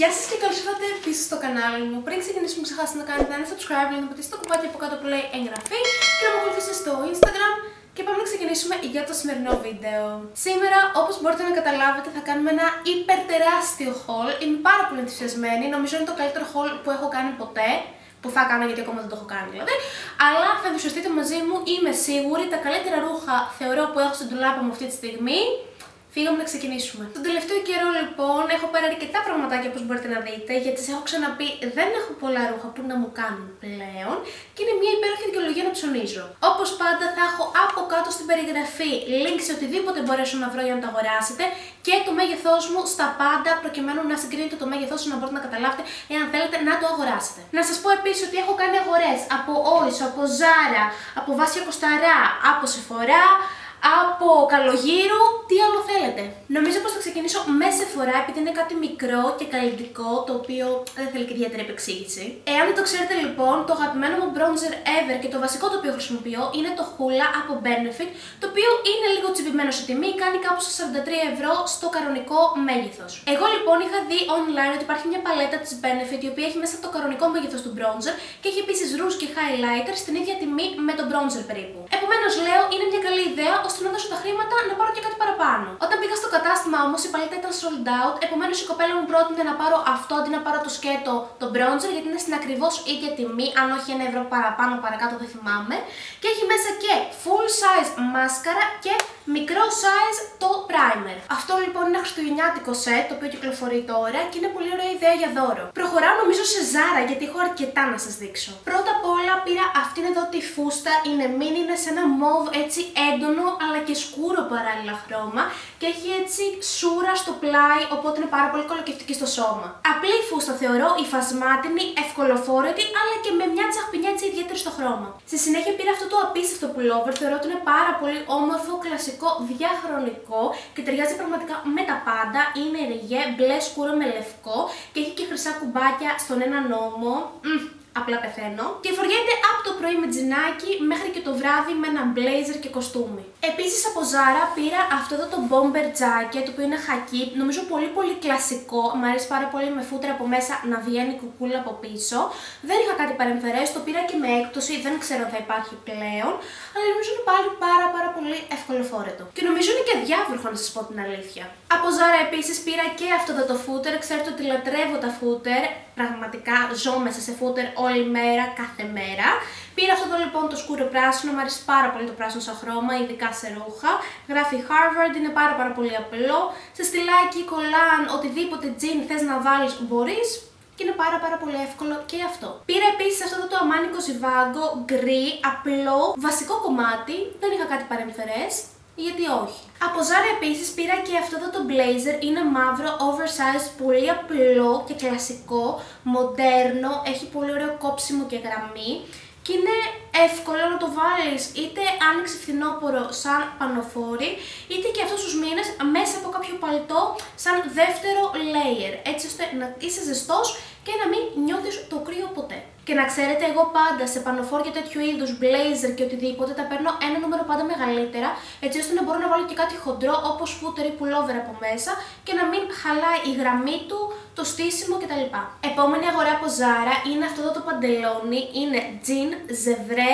Γεια σας και καλώς ήρθατε πίσω στο κανάλι μου. Πριν ξεκινήσουμε, ξεχάσετε να κάνετε ένα subscribe, να πατήσετε το κουμπάκι από κάτω που λέει εγγραφή και να με ακολουθήσετε στο Instagram και πάμε να ξεκινήσουμε για το σημερινό βίντεο. Σήμερα, όπως μπορείτε να καταλάβετε, θα κάνουμε ένα υπερτεράστιο haul. Είμαι πάρα πολύ ενθουσιασμένη, νομίζω είναι το καλύτερο haul που έχω κάνει ποτέ που θα κάνω γιατί ακόμα δεν το έχω κάνει δηλαδή. Αλλά θα ενθουσιαστείτε μαζί μου, είμαι σίγουρη. Τα καλύτερα ρούχα θεωρώ που έχω στην τουλάπα μου αυτή τη στιγμή Φύγαμε να ξεκινήσουμε. Τον τελευταίο καιρό λοιπόν έχω πάρει αρκετά πραγματάκια όπως μπορείτε να δείτε γιατί σας έχω ξαναπεί δεν έχω πολλά ρούχα που να μου κάνουν πλέον και είναι μια υπέροχη δικαιολογία να ψωνίζω. Όπως πάντα θα έχω από κάτω στην περιγραφή link σε οτιδήποτε μπορέσω να βρω για να το αγοράσετε και το μέγεθός μου στα πάντα προκειμένου να συγκρίνετε το μέγεθός σας να μπορείτε να καταλάβετε εάν θέλετε να το αγοράσετε. Να σας πω επίσης ότι έχω κάνει αγορές από Oiso, από Zara, από Βάσια Κοσταρά, από Sephora, από καλογύρου, τι άλλο θέλετε; Νομίζω πως θα ξεκινήσω με φορά επειδή είναι κάτι μικρό και καλλιτικό το οποίο δεν θέλει και ιδιαίτερη επεξήγηση. Εάν δεν το ξέρετε λοιπόν, το αγαπημένο μου bronzer ever και το βασικό το οποίο χρησιμοποιώ είναι το Hula από Benefit, το οποίο είναι λίγο τσιμπημένο σε τιμή, κάνει κάπου στα 43 ευρώ στο κανονικό μέγεθος. Εγώ λοιπόν είχα δει online ότι υπάρχει μια παλέτα της Benefit η οποία έχει μέσα το κανονικό μέγεθος του bronzer και έχει επίσης rouge και highlighter στην ίδια τιμή με το bronzer περίπου. Επομένως λέω είναι μια καλή ιδέα ώστε να δώσω τα χρήματα να πάρω και κάτι παραπάνω. Όταν πήγα στο κατάστημα όμω η παλέτα ήταν sold out, επομένως η κοπέλα μου πρότεινε να πάρω αυτό αντί να πάρω το σκέτο, το bronzer, γιατί είναι στην ακριβώς ίδια τιμή, αν όχι ένα ευρώ παραπάνω παρακάτω δεν θυμάμαι. Και έχει μέσα και full size μάσκαρα και μικρό size το primer. Αυτό λοιπόν είναι ένα χριστουγεννιάτικο set το οποίο κυκλοφορεί τώρα και είναι πολύ ωραία ιδέα για δώρο. Προχωράω νομίζω σε Zara γιατί έχω αρκετά να σας δείξω. Πρώτα απ' όλα πήρα αυτήν εδώ τη φούστα, είναι mini, είναι σε ένα mauve έτσι έντονο αλλά και σκούρο παράλληλα χρώμα και έχει έτσι σούρα στο πλάι, οπότε είναι πάρα πολύ κολοκευτική στο σώμα. Απλή φούστα θεωρώ, υφασμάτινη, ευκολοφόρετη, αλλά και με μια τσαχπινιά έτσι ιδιαίτερη στο χρώμα. Στη συνέχεια πήρα αυτό το απίστευτο pullover, θεωρώ ότι είναι πάρα πολύ όμορφο, κλασικό, διαχρονικό και ταιριάζει πραγματικά με τα πάντα. Είναι ριγέ, μπλε σκούρο με λευκό και έχει και χρυσά κουμπάκια στον ένα νόμο απλά πεθαίνω. Και φοριέται από το πρωί με τζινάκι μέχρι και το βράδυ με ένα blazer και κοστούμι. Επίσης από Zara πήρα αυτό εδώ το bomber jacket, το οποίο είναι χακί, νομίζω πολύ πολύ κλασικό. Μου αρέσει πάρα πολύ με φούτρα από μέσα να βγαίνει κουκούλα από πίσω. Δεν είχα κάτι παρεμφερές, το πήρα και με έκπτωση, δεν ξέρω αν θα υπάρχει πλέον. Αλλά νομίζω είναι πάλι πάρα πάρα πολύ ευκολοφόρετο. Και νομίζω είναι και διάβροχο να σας πω την αλήθεια. Από Zara επίσης πήρα και αυτό εδώ το φούτερ, ξέρετε ότι λατρεύω τα φούτερ. Πραγματικά ζω μέσα σε φούτερ όλη μέρα, κάθε μέρα. Πήρα αυτό το λοιπόν το σκούρο πράσινο, μου αρέσει πάρα πολύ το πράσινο σαν χρώμα, ειδικά σε ρούχα. Γράφει Harvard, είναι πάρα πάρα πολύ απλό. Σε στυλάκι, κολλάν, οτιδήποτε τζιν θες να βάλεις μπορείς και είναι πάρα πάρα πολύ εύκολο και αυτό. Πήρα επίσης αυτό το αμάνικο ζιβάγκο, γκρι, απλό, βασικό κομμάτι, δεν είχα κάτι παρεμφερές γιατί όχι; Από Zara επίσης πήρα και αυτό εδώ το blazer, είναι μαύρο, oversized, πολύ απλό και κλασικό, μοντέρνο, έχει πολύ ωραίο κόψιμο και γραμμή και είναι εύκολο να το βάλεις είτε άνοιξη φθινόπωρο σαν πανοφόρι είτε και αυτούς τους μήνες μέσα από κάποιο παλτό σαν δεύτερο layer έτσι ώστε να είσαι ζεστός και να μην νιώθεις το κρύο ποτέ. Και να ξέρετε, εγώ πάντα σε πανοφόρια τέτοιου είδους, blazer και οτιδήποτε, τα παίρνω ένα νούμερο πάντα μεγαλύτερα, έτσι ώστε να μπορώ να βάλω και κάτι χοντρό όπως footer ή pullover από μέσα και να μην χαλάει η γραμμή του, το στήσιμο κτλ. Επόμενη αγορά από Zara είναι αυτό εδώ το παντελόνι, είναι jean, ζευρέ,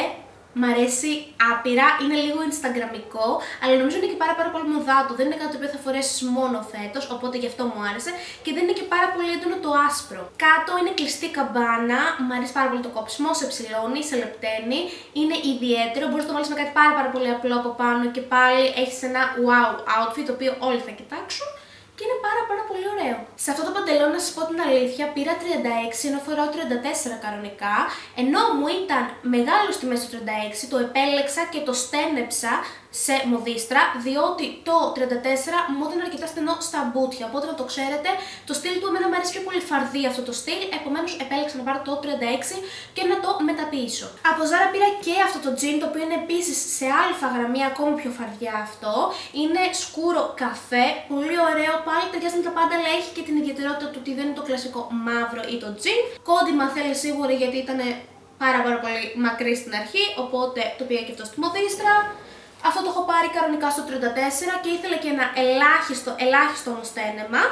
Μ' αρέσει άπειρα, είναι λίγο instagramικό, αλλά νομίζω είναι και πάρα, πάρα πολύ μοδάτο. Δεν είναι κάτι το οποίο θα φορέσεις μόνο φέτος, οπότε γι' αυτό μου άρεσε. Και δεν είναι και πάρα πολύ έντονο το άσπρο. Κάτω είναι κλειστή καμπάνα, μου αρέσει πάρα πολύ το κόψιμο, σε ψηλώνει, σε λεπτένει. Είναι ιδιαίτερο, μπορείς να το βάλεις με κάτι πάρα, πάρα πολύ απλό από πάνω και πάλι έχεις ένα wow outfit, το οποίο όλοι θα κοιτάξουν και είναι πάρα πάρα πολύ ωραίο. Σε αυτό το παντελόνι να σας πω την αλήθεια πήρα 36 ενώ φοράω 34 κανονικά ενώ μου ήταν μεγάλο στη μέση του 36 το επέλεξα και το στένεψα σε μοδίστρα, διότι το 34 μου ήταν αρκετά στενό στα μπουτια. Οπότε να το ξέρετε, το στυλ του εμένα μου αρέσει πιο πολύ φαρδί αυτό το στυλ, επομένως επέλεξα να πάρω το 36 και να το μεταποιήσω. Από Zara πήρα και αυτό το jean, το οποίο είναι επίσης σε αλφα γραμμή, ακόμη πιο φαρδιά αυτό. Είναι σκούρο καφέ, πολύ ωραίο, πάλι ταιριάζει με τα πάντα, αλλά έχει και την ιδιαιτερότητα του ότι δεν είναι το κλασικό μαύρο ή το jean. Κόντιμα θέλει σίγουρα γιατί ήταν πάρα πάρα πολύ μακρύ στην αρχή, οπότε το πήγα και αυτό στη μοδίστρα. Αυτό το έχω πάρει κανονικά στο 34 και ήθελα και ένα ελάχιστο, ελάχιστο όμως τένεμα.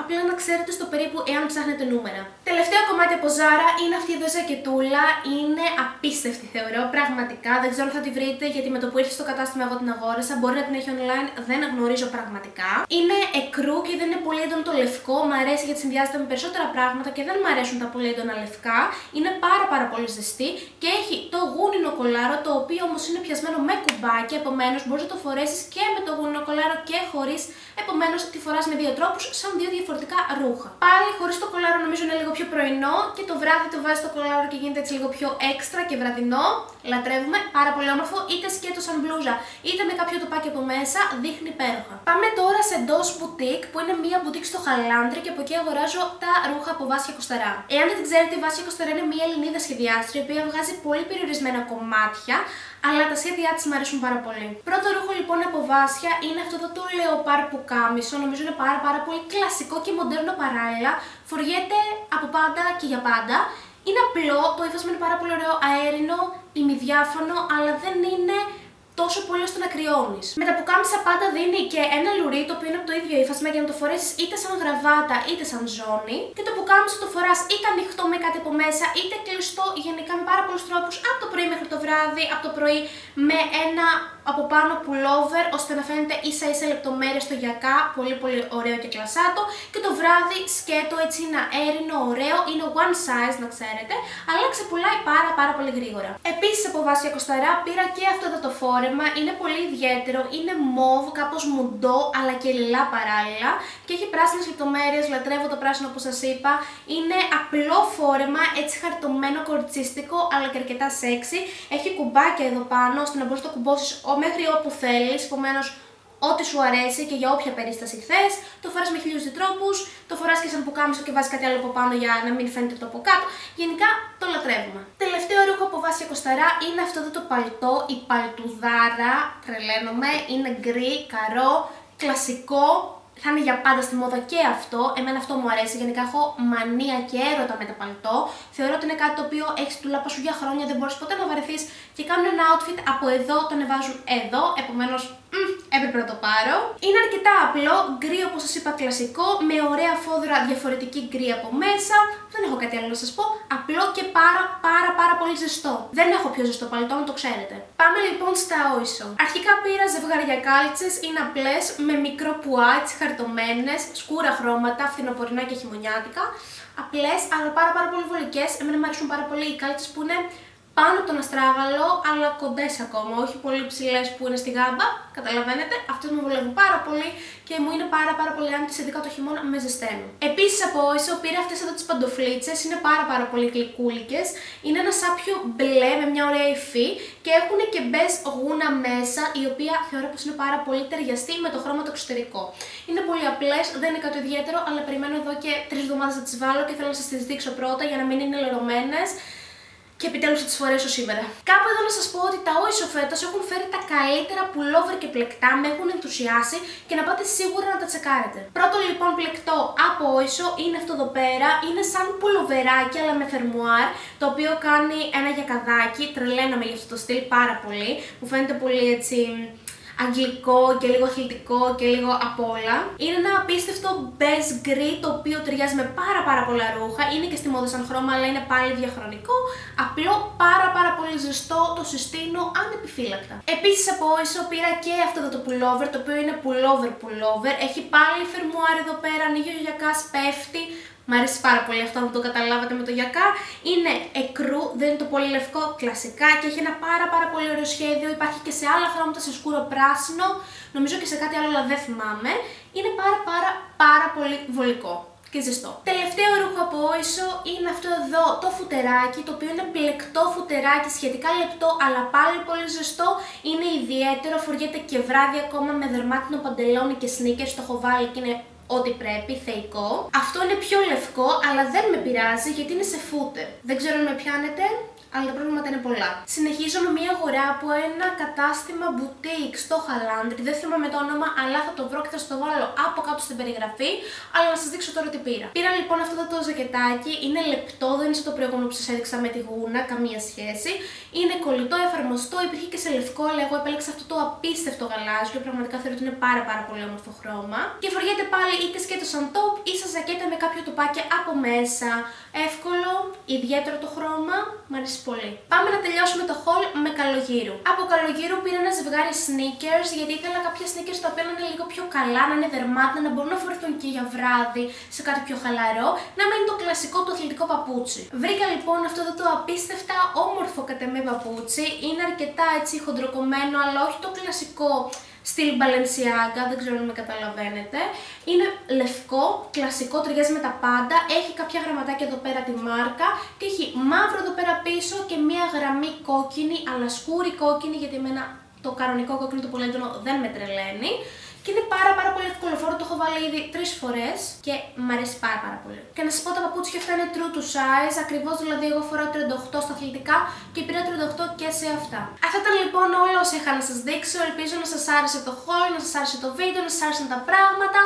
Απλά να ξέρετε στο περίπου εάν ψάχνετε νούμερα. Τελευταίο κομμάτι από Zara είναι αυτή εδώ η ζακετούλα, είναι απίστευτη θεωρώ, πραγματικά, δεν ξέρω αν θα τη βρείτε γιατί με το που ήρθε στο κατάστημα εγώ την αγόρασα, μπορεί να την έχει online, δεν γνωρίζω πραγματικά. Είναι εκρού και δεν είναι πολύ έντονο το λευκό, μου αρέσει γιατί συνδυάζεται με περισσότερα πράγματα και δεν μου αρέσουν τα πολύ έντονα λευκά, είναι πάρα πάρα πολύ ζεστή και έχει το γούνινο κολάρο το οποίο όμως είναι πιασμένο με κουμπάκι, επομένως μπορείς να το φορέσεις και με το γούνινο κολάρο και χωρίς, επομένως τη φοράς με δύο τρόπους σαν δύο διαφορετικά ρούχα. Πάλι χωρίς το κολάρο νομίζω είναι λίγο πιο πρωινό και το βράδυ το βάζει το κολάρο και γίνεται έτσι λίγο πιο έξτρα και βραδινό. Λατρεύουμε, πάρα πολύ όμορφο, είτε σκέτο σαν μπλούζα, είτε με κάποιο τοπάκι από μέσα, δείχνει υπέροχα. Πάμε τώρα σε Dos Boutique που είναι μία boutique στο Χαλάνδρη και από εκεί αγοράζω τα ρούχα από Βάσια Κοσταρά. Εάν δεν ξέρετε, η Βάσια Κοσταρά είναι μία Ελληνίδα σχεδιάστρια η οποία βγάζει πολύ περιορισμένα κομμάτια, αλλά τα σχέδιά της μου αρέσουν πάρα πολύ. Πρώτο ρούχο λοιπόν από Βάσια είναι αυτό εδώ το λεοπάρ που κάμισο, νομίζω είναι πάρα πάρα πολύ κλασικό και μοντέρνο παράλληλα, φοριέται από πάντα και για πάντα. Είναι απλό, το ύφασμα είναι πάρα πολύ ωραίο, αέρινο, ημιδιάφανο, αλλά δεν είναι τόσο πολύ ώστε να κρυώνεις. Με τα πουκάμισα πάντα δίνει και ένα λουρί το οποίο είναι από το ίδιο ύφασμα για να το φορέσεις είτε σαν γραβάτα είτε σαν ζώνη. Και το πουκάμισο το φοράς είτε ανοιχτό με κάτι από μέσα είτε κλειστό γενικά με πάρα πολλούς τρόπους από το πρωί μέχρι το βράδυ, από το πρωί με ένα από πάνω pullover ώστε να φαίνεται ίσα ίσα λεπτομέρεια στο γιακά, πολύ πολύ ωραίο και κλασάτο. Και το βράδυ σκέτο έτσι είναι αέρινο, ωραίο, είναι one size να ξέρετε, αλλά ξεπουλάει πάρα πάρα πολύ γρήγορα. Επίσης από βάση κοσταρά πήρα και αυτό εδώ το φόρεμα, είναι πολύ ιδιαίτερο, είναι μοβ, κάπως μουντό αλλά και λιλά παράλληλα. Και έχει πράσινες λεπτομέρειες, λατρεύω το πράσινο όπως σας είπα, είναι απλό φόρεμα, έτσι χαρτωμένο κορτσίστικο αλλά και αρκετά σεξι, έχει κουμπάκια εδώ πάνω ώστε να μπορείς να το κουμπώσεις μέχρι όπου θέλεις, επομένως ό,τι σου αρέσει και για όποια περίσταση θες, το φοράς με χίλιους τρόπους, το φοράς και σαν πουκάμισο και βάζεις κάτι άλλο από πάνω για να μην φαίνεται το από κάτω. Γενικά το λατρεύουμε. Τελευταίο ρούχο από βάση κοσταρά είναι αυτό εδώ το παλτό, η παλτουδάρα, τρελαίνομαι, είναι γκρι, καρό, κλασικό, θα είναι για πάντα στη μόδα και αυτό. Εμένα αυτό μου αρέσει. Γενικά έχω μανία και έρωτα με τα παλτό. Θεωρώ ότι είναι κάτι το οποίο έχεις του λάπα σου για χρόνια, δεν μπορείς ποτέ να βαρεθείς και κάνουν ένα outfit από εδώ, το ανεβάζουν εδώ. Επομένως, έπρεπε να το πάρω. Είναι αρκετά απλό, γκρι όπως σας είπα κλασικό, με ωραία φόδρα διαφορετική γκρι από μέσα. Δεν έχω κάτι άλλο να σας πω. Απλό και πάρα πάρα πάρα πολύ ζεστό. Δεν έχω πιο ζεστό παλτό, να το ξέρετε. Πάμε λοιπόν στα όισο. Αρχικά πήρα ζευγάρια κάλτσες, είναι απλέ, με μικρό πουά, έτσι χαρτωμένε, σκούρα χρώματα, φθινοπορεινά και χειμωνιάτικα. Απλές, αλλά πάρα πάρα πολύ βολικές. Εμένα μου αρέσουν πάρα πολύ οι κάλτσες που είναι πάνω από τον αστράγαλο, αλλά κοντές ακόμα, όχι πολύ ψηλές που είναι στη γάμπα. Καταλαβαίνετε, αυτέ μου βολεύουν πάρα πολύ και μου είναι πάρα πάρα πολύ άντε, ειδικά το χειμώνα με ζεσταίνουν. Επίσης από όσο πήρα αυτές εδώ τις παντοφλίτσες, είναι πάρα πάρα πολύ γλυκούλικες. Είναι ένα σάπιο μπλε με μια ωραία υφή και έχουν και μπες γούνα μέσα, η οποία θεωρώ πως είναι πάρα πολύ ταιριαστή με το χρώμα το εξωτερικό. Είναι πολύ απλές, δεν είναι κάτι ιδιαίτερο, αλλά περιμένω εδώ και τρεις εβδομάδες να τις βάλω και θέλω να σας τις δείξω πρώτα για να μην είναι λερωμένες και επιτέλους θα τις φορέσω σήμερα. Κάπου εδώ να σας πω ότι τα Oiso φέτος έχουν φέρει τα καλύτερα pullover και πλεκτά, με έχουν ενθουσιάσει και να πάτε σίγουρα να τα τσεκάρετε. Πρώτο λοιπόν πλεκτό από Oiso είναι αυτό εδώ πέρα, είναι σαν πουλοβεράκι αλλά με φερμουάρ, το οποίο κάνει ένα γιακαδάκι, τρελαίνομαι για αυτό το στυλ πάρα πολύ, μου φαίνεται πολύ έτσι αγγλικό και λίγο αθλητικό και λίγο απ' όλα. Είναι ένα απίστευτο beige gray το οποίο ταιριάζει με πάρα πάρα πολλά ρούχα. Είναι και στη μόδα σαν χρώμα αλλά είναι πάλι διαχρονικό. Απλό, πάρα πάρα πολύ ζεστό, το συστήνω ανεπιφύλακτα. Επίσης από ίσο πήρα και αυτό εδώ το pullover, το οποίο είναι pullover pullover. Έχει πάλι φερμουάρ εδώ πέρα, ανοίγει ο γιακάς, πέφτει. Μ' αρέσει πάρα πολύ αυτό που το καταλάβατε με το γιακά. Είναι εκρού, δεν είναι το πολύ λευκό, κλασικά και έχει ένα πάρα πάρα πολύ ωραίο σχέδιο. Υπάρχει και σε άλλα χρώματα, σε σκούρο πράσινο, νομίζω και σε κάτι άλλο αλλά δεν θυμάμαι. Είναι πάρα πάρα πάρα πολύ βολικό και ζεστό. Τελευταίο ρούχο από όισο είναι αυτό εδώ το φουτεράκι, το οποίο είναι μπλεκτό φουτεράκι, σχετικά λεπτό αλλά πάλι πολύ ζεστό. Είναι ιδιαίτερο, φοριέται και βράδυ ακόμα με δερμάτινο παντελόνι και sneakers, το έχω βάλει και είναι ό,τι πρέπει, θεϊκό. Αυτό είναι πιο λευκό, αλλά δεν με πειράζει γιατί είναι σε φούτερ. Δεν ξέρω αν με πιάνετε, αλλά τα προβλήματα είναι πολλά. Συνεχίζω με μια αγορά από ένα κατάστημα boutique στο Χαλάνδρι. Δεν θυμάμαι το όνομα, αλλά θα το βρω και θα το βάλω από κάτω στην περιγραφή. Αλλά να σας δείξω τώρα τι πήρα. Πήρα λοιπόν αυτό το ζακετάκι. Είναι λεπτό, δεν είναι το προηγούμενο που σας έδειξα με τη γούνα, καμία σχέση. Είναι κολλητό, εφαρμοστό, υπήρχε και σε λευκό, αλλά εγώ επέλεξα αυτό το απίστευτο γαλάζιο. Πραγματικά θεωρώ ότι είναι πάρα πάρα πολύ όμορφο χρώμα. Και φοριέται πάλι είτε σκέτος σαν top ή σαν ζακέτα με κάποιο τοπάκι από μέσα. Εύκολο, ιδιαίτερο το χρώμα, μου αρέσει πολύ. Πάμε να τελειώσουμε το haul με καλογύρου. Από καλογύρου πήρα ένα ζευγάρι sneakers γιατί ήθελα κάποια sneakers τα οποία να είναι λίγο πιο καλά, να είναι δερμάτινα, να μπορούν να φορεθούν και για βράδυ σε κάτι πιο χαλαρό, να μην είναι το κλασικό του αθλητικό παπούτσι. Βρήκα λοιπόν αυτό εδώ το απίστευτα όμορφο κατά με παπούτσι. Είναι αρκετά έτσι χοντροκομμένο, αλλά όχι το κλασικό στυλ Balenciaga, δεν ξέρω αν με καταλαβαίνετε. Είναι λευκό, κλασικό, ταιριάζει με τα πάντα, έχει κάποια γραμματάκια εδώ πέρα τη μάρκα και έχει μαύρο εδώ πέρα πίσω και μία γραμμή κόκκινη, αλλά σκούρη κόκκινη γιατί εμένα το κανονικό κόκκινο το πολύ δεν με τρελαίνει. Και είναι πάρα πάρα πολύ ευκολοφόρο, το έχω βάλει ήδη τρεις φορές και μου αρέσει πάρα πάρα πολύ. Και να σας πω τα παπούτσια αυτά είναι true to size, ακριβώς δηλαδή εγώ φοράω 38 στα αθλητικά και πήρα 38 και σε αυτά. Αυτά ήταν λοιπόν όλα όσα είχα να σας δείξω. Ελπίζω να σας άρεσε το haul, να σας άρεσε το βίντεο, να σας άρεσαν τα πράγματα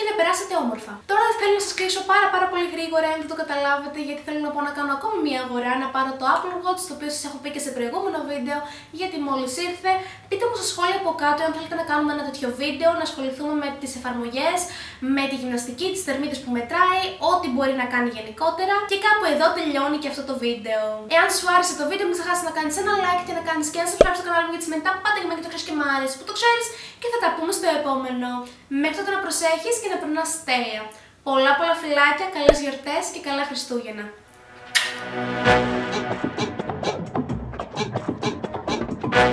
και να περάσετε όμορφα. Τώρα θέλω να σας κλείσω πάρα πάρα πολύ γρήγορα, αν δεν το καταλάβετε, γιατί θέλω να πω να κάνω ακόμη μια αγορά, να πάρω το Apple Watch, το οποίο σας έχω πει και σε προηγούμενο βίντεο, γιατί μόλις ήρθε. Πείτε μου στα σχόλια από κάτω αν θέλετε να κάνουμε ένα τέτοιο βίντεο, να ασχοληθούμε με τις εφαρμογές, με τη γυμναστική, τις θερμίδες που μετράει, ό,τι μπορεί να κάνει γενικότερα. Και κάπου εδώ τελειώνει και αυτό το βίντεο. Εάν σου άρεσε το βίντεο, μην ξεχάσεις να κάνεις ένα like και να κάνεις και ένα subscribe στο κανάλι μου γιατί μετά πάντα και το ξέρεις και μ' άρεσε που το ξέρεις και θα τα πούμε στο επόμενο. Μέχρι τότε να προσέχεις και να περνάς τέλεια. Πολλά πολλά φιλάκια, καλές γιορτές και καλά Χριστούγεννα.